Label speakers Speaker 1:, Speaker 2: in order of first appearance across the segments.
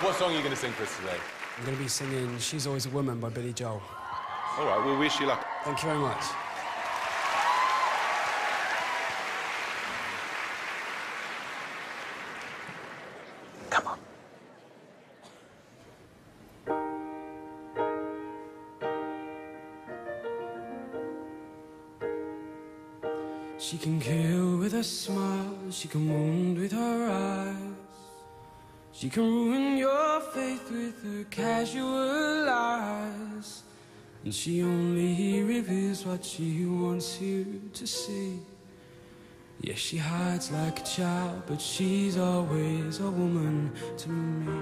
Speaker 1: What song are you going to sing for us today?
Speaker 2: I'm going to be singing She's Always a Woman by Billy Joel.
Speaker 1: All right, we'll wish you luck.
Speaker 2: Thank you very much.
Speaker 1: Come on.
Speaker 2: She can kill with a smile, she can wound with her eyes. She can ruin your faith with her casual lies. And she only reveals what she wants you to see. Yeah, she hides like a child, but she's always a woman to me.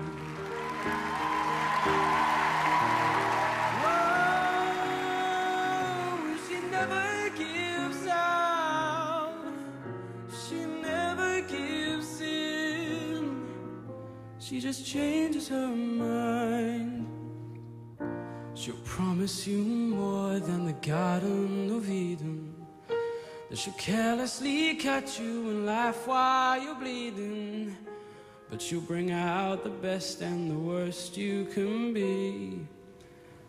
Speaker 2: She just changes her mind. She'll promise you more than the Garden of Eden. That she'll carelessly cut you and laugh while you're bleeding. But she'll bring out the best and the worst you can be.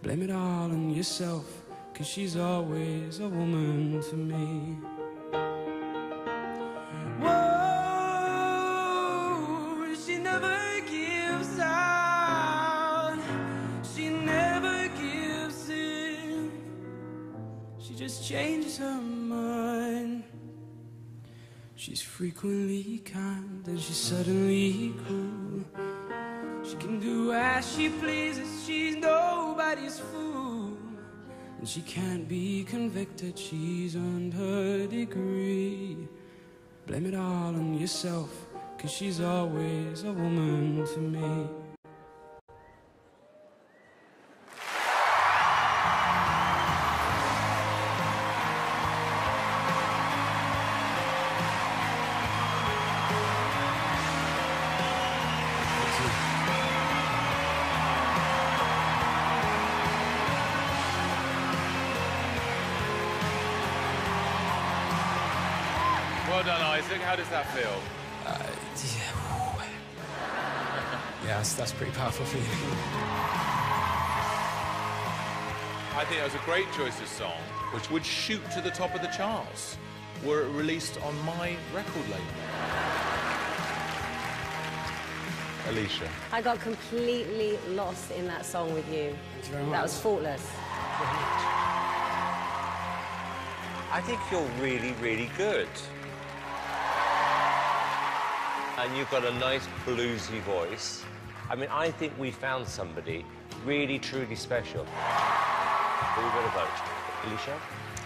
Speaker 2: Blame it all on yourself, cause she's always a woman to me. Changes her mind. She's frequently kind and she's suddenly cruel. She can do as she pleases, she's nobody's fool. And she can't be convicted, she's earned her degree. Blame it all on yourself, cause she's always a woman to me.
Speaker 1: Well done, Isaac. How does that feel?
Speaker 2: Uh, yeah, yeah that's, that's pretty powerful feeling.
Speaker 1: I think that was a great choice of song, which would shoot to the top of the charts were it released on my record label. Alicia.
Speaker 3: I got completely lost in that song with you.
Speaker 2: Thank you very much.
Speaker 3: That was faultless.
Speaker 4: I think you're really, really good. And you've got a nice bluesy voice. I mean, I think we found somebody really, truly special. Who are we going to vote? Alicia?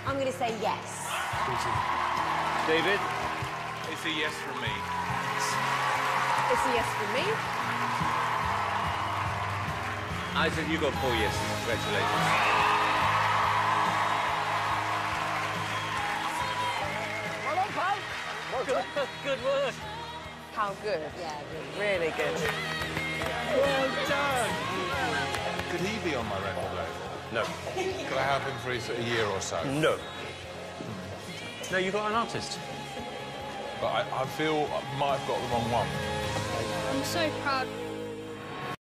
Speaker 3: I'm going to say yes.
Speaker 4: David?
Speaker 1: It's a yes from me.
Speaker 3: It's a yes for me.
Speaker 4: Isaac, you got four yeses. Congratulations.
Speaker 5: Well done, pal. Well done.
Speaker 4: Good work.
Speaker 5: How good?
Speaker 3: Yeah,
Speaker 5: Really good.
Speaker 4: Well done.
Speaker 1: Could he be on my record label?
Speaker 4: No.
Speaker 1: Could I have him for a, a year or so?
Speaker 4: No. No, you got an artist.
Speaker 1: But I, I feel I might have got the wrong one.
Speaker 6: I'm so proud